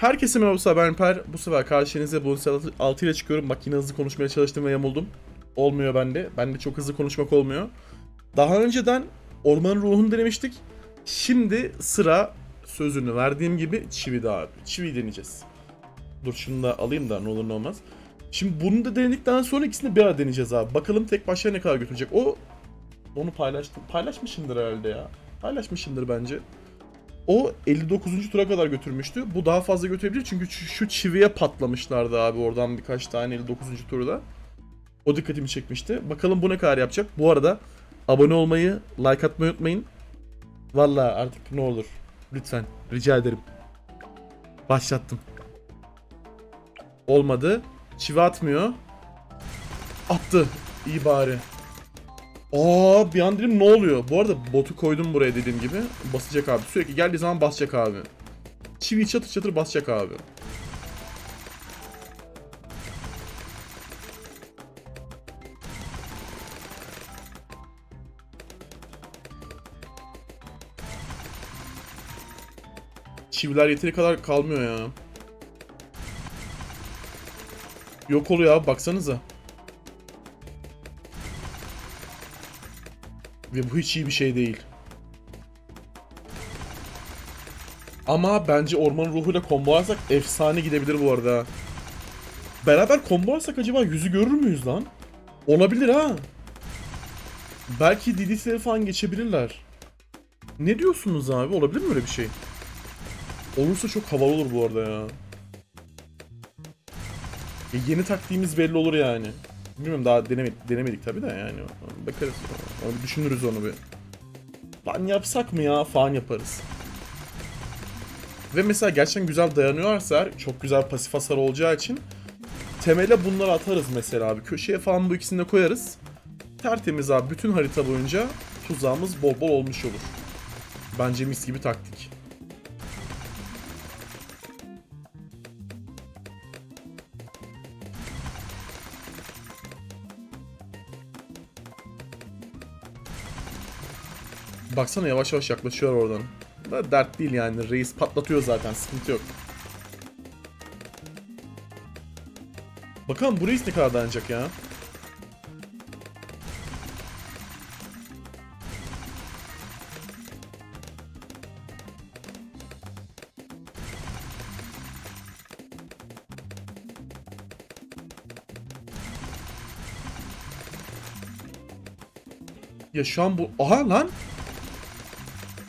Herkese merhaba ben Per. Bu sefer karşınıza bonus 6 ile çıkıyorum. Bak yine hızlı konuşmaya çalıştım ve yamuldum. Olmuyor bende. Bende çok hızlı konuşmak olmuyor. Daha önceden ormanın ruhunu denemiştik. Şimdi sıra sözünü verdiğim gibi çivi abi. Çivi deneyeceğiz. Dur şunu da alayım da ne olur ne olmaz. Şimdi bunu da denedikten sonra ikisini bir arada deneyeceğiz abi. Bakalım tek başına ne kadar götürecek. O onu paylaştım. Paylaşmışımdır herhalde ya. Paylaşmışımdır bence. O 59. tura kadar götürmüştü. Bu daha fazla götürebilir çünkü şu, çiviye patlamışlardı abi oradan birkaç tane 59. turda. O dikkatimi çekmişti. Bakalım bu ne kadar yapacak. Bu arada abone olmayı, like atmayı unutmayın. Valla artık ne olur. Lütfen. Rica ederim. Başlattım. Olmadı. Çivi atmıyor. Attı. İyi bari. Aa bir an dedim ne oluyor? Bu arada botu koydum buraya dediğim gibi. Basacak abi. Sürekli geldiği zaman basacak abi. Çivi çatır çatır basacak abi. Çiviler yeteri kadar kalmıyor ya. Yok oluyor abi baksanıza. Ve bu hiç iyi bir şey değil. Ama bence orman ruhuyla kombolarsak efsane gidebilir bu arada. Beraber kombolarsak acaba yüzü görür müyüz lan? Olabilir ha. Belki DDC'leri falan geçebilirler. Ne diyorsunuz abi? Olabilir mi öyle bir şey? Olursa çok havalı olur bu arada ya. ya yeni taktiğimiz belli olur yani. Bilmiyorum daha denemedik, denemedik tabi de yani. Bakarız. Onu düşünürüz onu bir. Fan yapsak mı ya? Fan yaparız. Ve mesela gerçekten güzel dayanıyorlarsa çok güzel pasif hasar olacağı için temele bunları atarız mesela abi. Köşeye falan bu ikisini de koyarız. Tertemiz abi bütün harita boyunca tuzağımız bol bol olmuş olur. Bence mis gibi taktik. Baksana yavaş yavaş yaklaşıyor oradan. Da dert değil yani. Reis patlatıyor zaten. Sıkıntı yok. Bakalım bu reis ne kadar dayanacak ya. Ya şu an bu... Aha lan!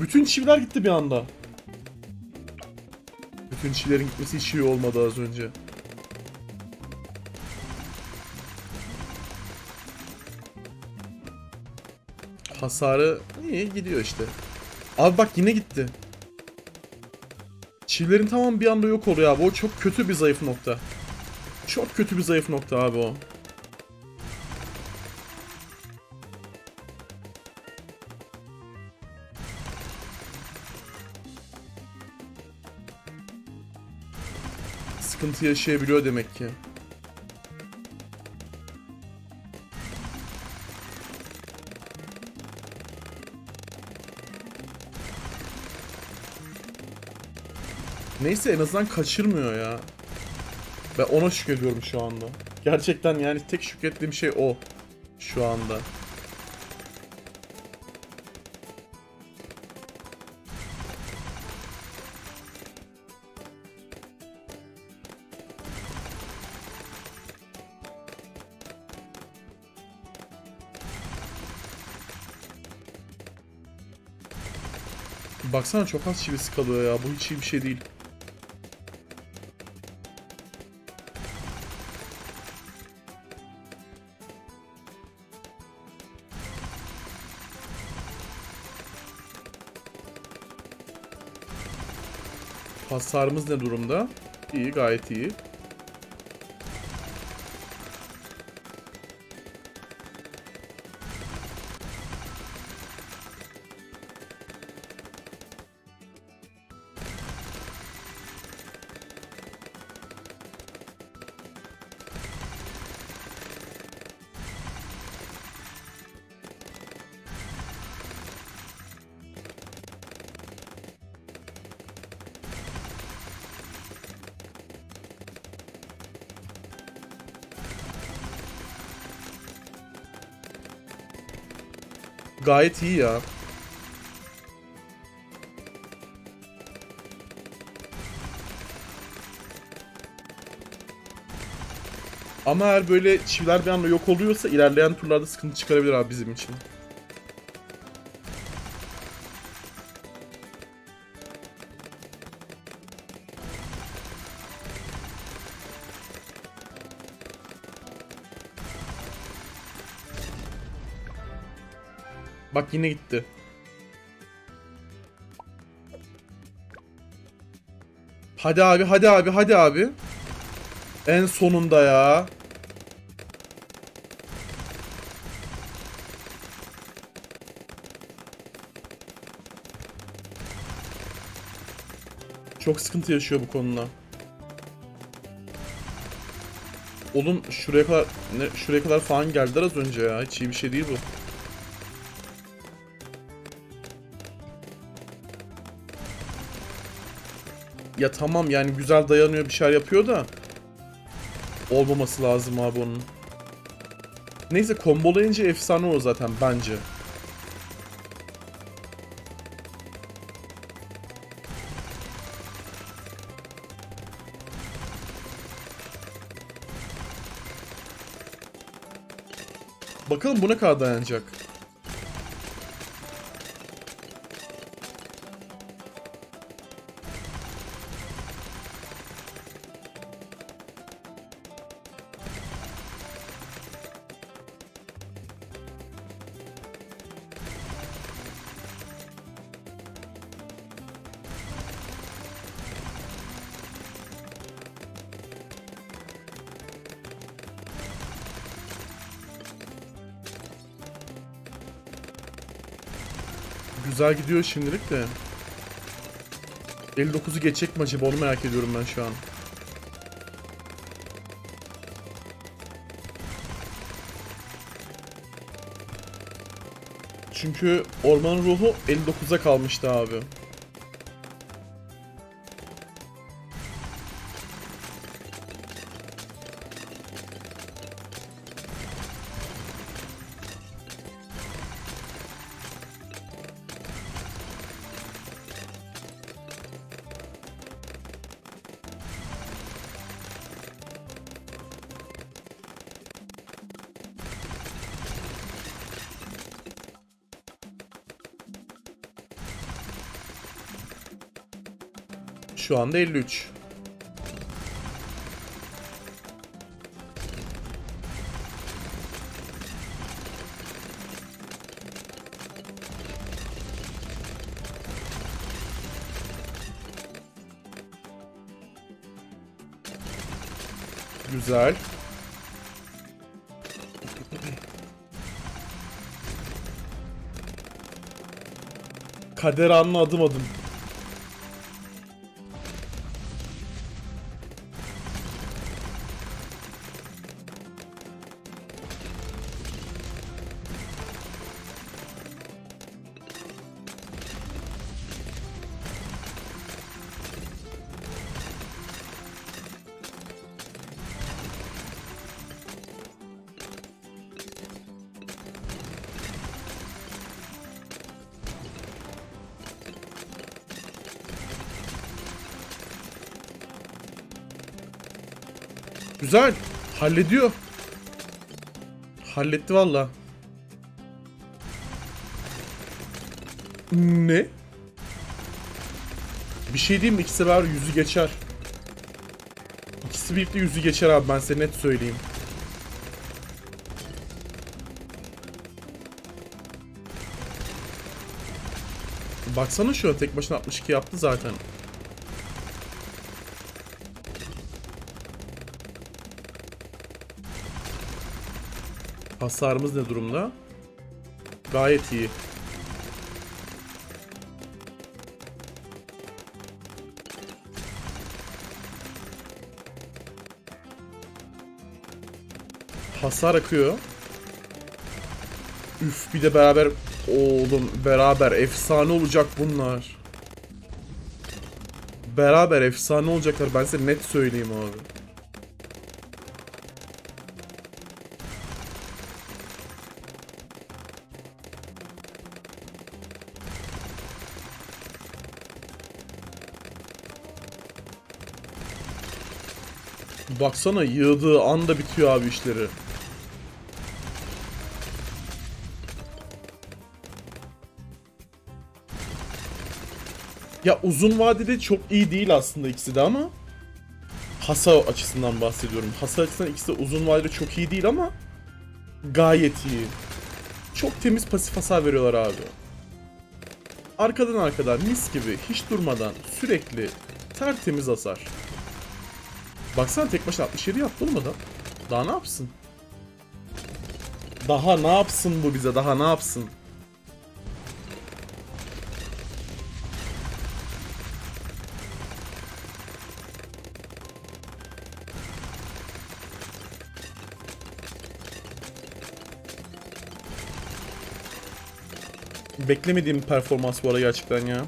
Bütün çiviler gitti bir anda. Bütün çivilerin gitmesi hiç iyi olmadı az önce. Hasarı iyi gidiyor işte. Abi bak yine gitti. Çivilerin tamam bir anda yok oluyor abi. O çok kötü bir zayıf nokta. Çok kötü bir zayıf nokta abi o. sıkıntı yaşayabiliyor demek ki. Neyse en azından kaçırmıyor ya. Ben ona şükrediyorum şu anda. Gerçekten yani tek şükrettiğim şey o. Şu anda. Baksana çok az çivisi kalıyor ya. Bu hiç iyi bir şey değil. Hasarımız ne durumda? İyi, gayet iyi. Gayet iyi ya. Ama eğer böyle çiviler bir anda yok oluyorsa ilerleyen turlarda sıkıntı çıkarabilir abi bizim için. Bak yine gitti. Hadi abi, hadi abi, hadi abi. En sonunda ya. Çok sıkıntı yaşıyor bu konuda. Oğlum şuraya kadar ne, şuraya kadar falan geldiler az önce ya. Hiç iyi bir şey değil bu. Ya tamam yani güzel dayanıyor bir şeyler yapıyor da olmaması lazım abi onun. Neyse kombolayınca efsane o zaten bence. Bakalım bu ne kadar dayanacak. Güzel gidiyor şimdilik de. 59'u geçecek mi acaba onu merak ediyorum ben şu an. Çünkü ormanın ruhu 59'a kalmıştı abi. Şu anda 53. Güzel. Kader anla adım adım. Güzel. Hallediyor. Halletti valla. Ne? Bir şey diyeyim mi? İkisi sefer yüzü geçer. İkisi birlikte yüzü geçer abi ben size net söyleyeyim. Baksana şu an tek başına 62 yaptı zaten. Hasarımız ne durumda? Gayet iyi. Hasar akıyor. Üf bir de beraber oğlum beraber efsane olacak bunlar. Beraber efsane olacaklar ben size net söyleyeyim abi. Baksana yığdığı anda bitiyor abi işleri. Ya uzun vadede çok iyi değil aslında ikisi de ama hasar açısından bahsediyorum. Hasar açısından ikisi de uzun vadede çok iyi değil ama gayet iyi. Çok temiz pasif hasar veriyorlar abi. Arkadan arkadan mis gibi hiç durmadan sürekli tertemiz hasar. Baksana tek başına 67 yaptı olmadan. Daha ne yapsın? Daha ne yapsın bu bize? Daha ne yapsın? Beklemediğim performans bu ara gerçekten ya.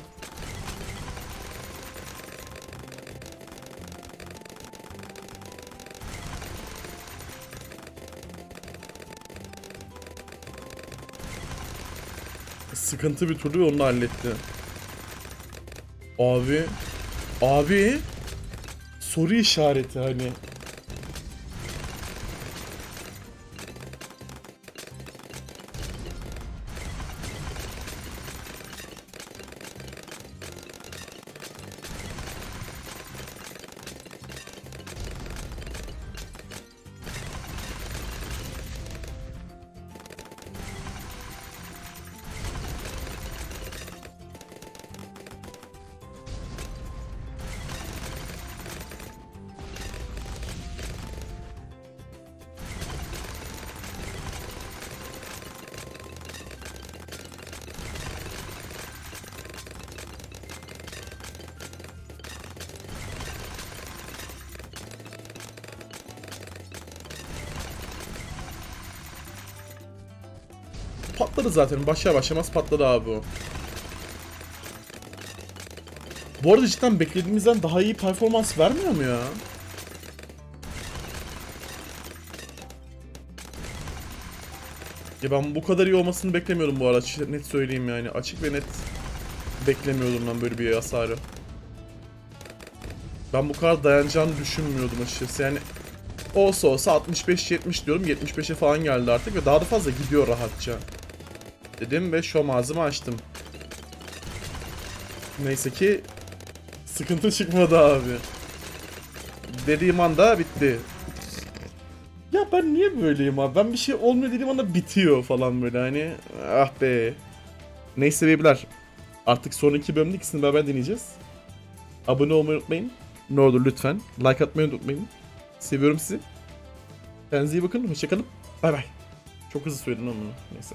Sıkıntı bir türlü onu da halletti. Abi. Abi. Soru işareti hani. Patladı zaten. Başlar başlamaz patladı abi o. Bu arada cidden beklediğimizden daha iyi performans vermiyor mu ya? Ya ben bu kadar iyi olmasını beklemiyordum bu arada. Net söyleyeyim yani. Açık ve net beklemiyordum ben böyle bir hasarı. Ben bu kadar dayanacağını düşünmüyordum açıkçası. Yani olsa olsa 65-70 diyorum. 75'e falan geldi artık ve daha da fazla gidiyor rahatça. Dedim ve şu ağzımı açtım. Neyse ki sıkıntı çıkmadı abi. Dediğim anda bitti. Ya ben niye böyleyim abi? Ben bir şey olmuyor dediğim anda bitiyor falan böyle hani. Ah be. Neyse beyler. Artık sonraki bölümde ikisini beraber deneyeceğiz. Abone olmayı unutmayın. Ne olur lütfen. Like atmayı unutmayın. Seviyorum sizi. Kendinize iyi bakın. Hoşçakalın. Bay bay. Çok hızlı söyledim bunu. Neyse.